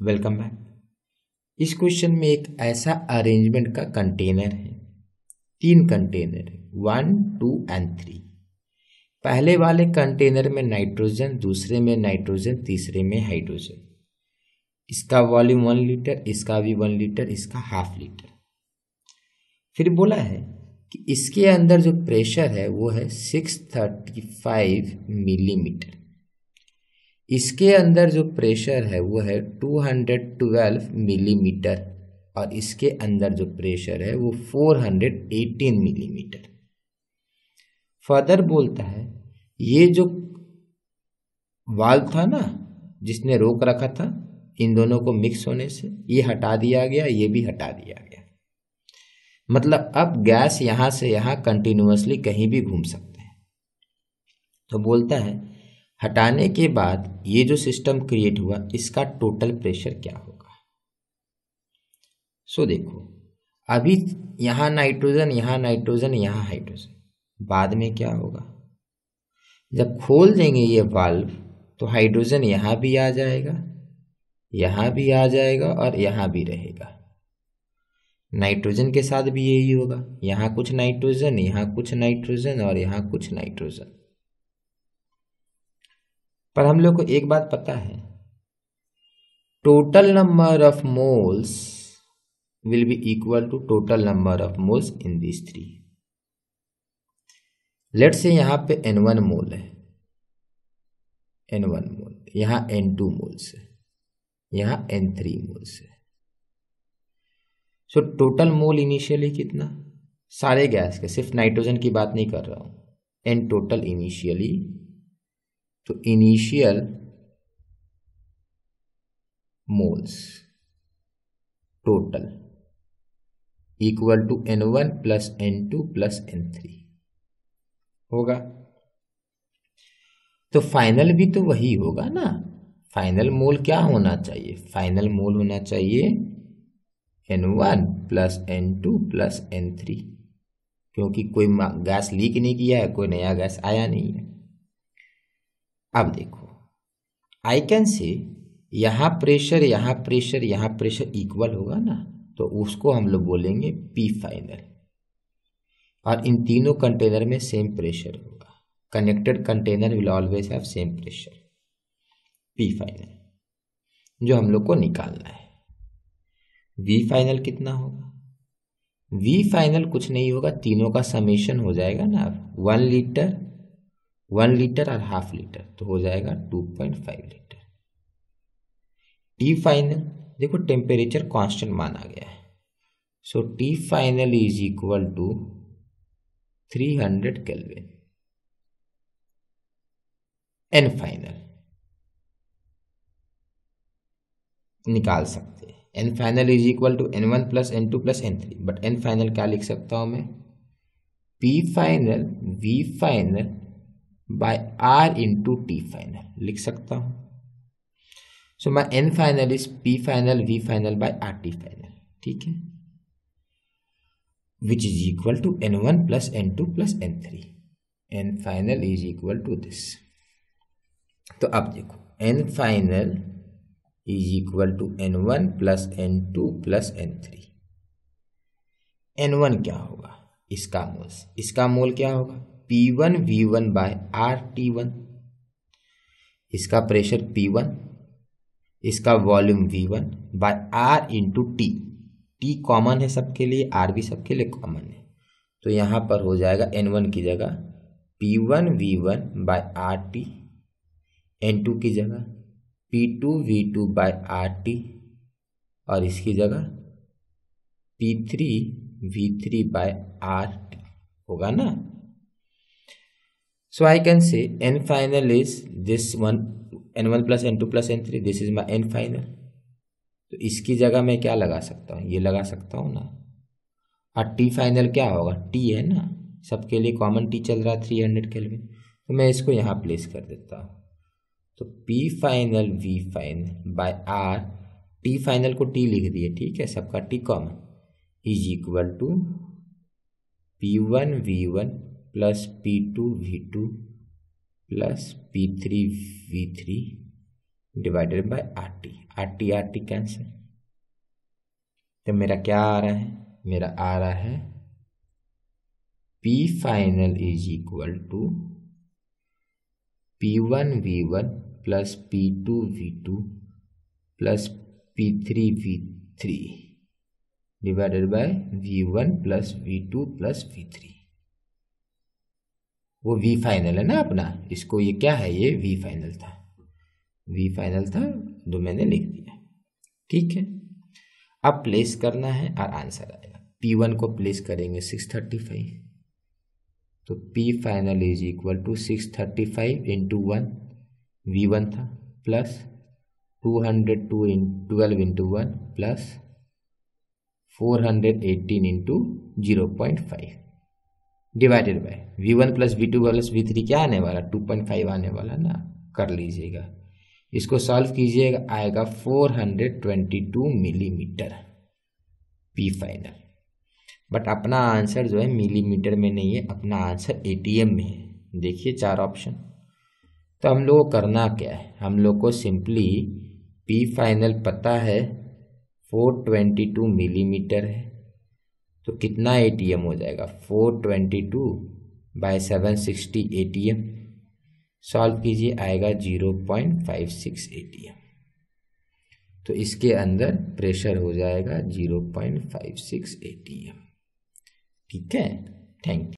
Welcome back. इस question में एक ऐसा अरेंजमेंट का कंटेनर है। तीन कंटेनर है। वन टू एंड थ्री पहले वाले कंटेनर में नाइट्रोजन दूसरे में नाइट्रोजन तीसरे में हाइड्रोजन इसका वॉल्यूम वन लीटर इसका भी वन लीटर इसका हाफ़ लीटर फिर बोला है कि इसके अंदर जो प्रेशर है, वो है सिक्स थर्टी फाइव मिलीमीटर इसके अंदर जो प्रेशर है, वो है 212 मिलीमीटर और इसके अंदर जो प्रेशर है, वो 418 मिलीमीटर फर्दर बोलता है, ये जो वाल्व था ना, जिसने रोक रखा था, इन दोनों को मिक्स होने से, ये हटा दिया गया, ये भी हटा दिया गया. मतलब अब गैस यहाँ से यहाँ कंटिन्यूसली कहीं भी घूम सकते हैं. तो बोलता है हटाने के बाद ये जो सिस्टम क्रिएट हुआ, इसका टोटल प्रेशर क्या होगा? सो देखो, अभी यहाँ नाइट्रोजन यहाँ नाइट्रोजन यहाँ हाइड्रोजन बाद में क्या होगा? जब खोल देंगे ये वाल्व तो हाइड्रोजन यहाँ भी आ जाएगा, यहाँ भी आ जाएगा और यहाँ भी रहेगा। नाइट्रोजन के साथ भी यही होगा, यहाँ कुछ नाइट्रोजन यहाँ कुछ नाइट्रोजन और यहाँ कुछ नाइट्रोजन पर हम लोग को एक बात पता है। Total number of moles will be equal to total number of moles in this three let say यहाँ पे एन वन मोल है। एन वन मोल यहाँ एन टू मोल्स है। यहाँ एन थ्री मोल्स है। सो टोटल मोल इनिशियली कितना? सारे gas के, सिर्फ़ नाइट्रोजन की बात नहीं कर रहा हूँ। एन टोटल इनिशियली तो initial moles total equal to n one plus n two plus n three होगा? तो फाइनल भी तो वही होगा ना? फाइनल मोल क्या होना चाहिए? फाइनल मोल होना चाहिए n one plus n two plus n three क्योंकि कोई गैस लीक नहीं किया है, कोई नया गैस आया नहीं है। अब देखो। आई कैन से यहाँ प्रेशर यहाँ प्रेशर यहाँ प्रेशर इक्वल होगा ना? तो उसको हम लोग बोलेंगे पी फाइनल और इन तीनों कंटेनर में सेम प्रेशर होगा। Connected container will always have same pressure P final जो हम लोग को निकालना है। वी फाइनल कितना होगा? वी फाइनल कुछ नहीं होगा, तीनों का समेशन हो जाएगा ना अब। वन लीटर वन लीटर और हाफ़ लीटर तो हो जाएगा two point five litre. T final देखो टेम्परेचर कांस्टेंट माना गया है। So T final is equal to three hundred kelvin n final निकाल सकते हैं। N final is equal to n one plus n two plus n three but n final क्या लिख सकता हूँ मैं? P final V final by R into T final लिख सकता हूँ? So my n final is P final V final by R T final ठीक है? Which is equal to n one plus n two plus n three n final is equal to this तो अब देखो n final is equal to n one plus n two plus n three n one क्या होगा? इसका mole इसका mole क्या होगा? P one V one by R T one इसका प्रेशर पी वन इसका volume V one by R into T T common है सबके लिए आर भी सबके लिए कॉमन है। तो यहाँ पर हो जाएगा एन वन की जगह P one V one by R T n two की जगह P two V two by R T और इसकी जगह P three V three by R होगा ना? So, I can say n final is this one n1 plus n2 plus n3 this is my n final. तो इसकी जगह मैं क्या लगा सकता हूँ? ये लगा सकता हूँ ना। और टी फाइनल क्या होगा? टी है ना। सबके लिए कॉमन टी चल रहा है थ्री हंड्रेड केल्विन तो मैं इसको यहाँ प्लेस कर देता हूँ। तो P final V final by R T final को टी लिख दिए, ठीक है? सबका T common is equal to P one V one plus P two V two plus P three V three divided by R T R T R T cancel तो मेरा क्या आ रहा है? मेरा आ रहा है P final is equal to P one V one plus P two V two plus P three V three divided by V one plus V two plus V three वो वी फाइनल है ना अपना। इसको ये क्या है? ये V final था। वी फाइनल था जो मैंने लिख दिया। ठीक है? अब प्लेस करना है और आंसर आएगा पी वन को प्लेस करेंगे सिक्स थर्टी फाइव तो P final is equal to six thirty five into one V one था plus two hundred two in twelve into one plus four hundred eighteen into zero point five divided by V one plus V two plus V three क्या आने वाला? To point five आने वाला ना? कर लीजिएगा। इसको सॉल्व कीजिएगा, आएगा four hundred twenty two millimetre P final but अपना आंसर जो है मिलीमीटर में नहीं है, अपना आंसर एटीएम में है। देखिए चार ऑप्शन तो हम लोग को करना क्या है? हम लोग को सिंपली पी फाइनल पता है फोर ट्वेंटी टू मिलीमीटर है। तो कितना एटीएम हो जाएगा? Four twenty two by seven sixty ATM solve कीजिए, आएगा zero point five six ATM तो इसके अंदर प्रेशर हो जाएगा zero point five six ATM ठीक है? Thank you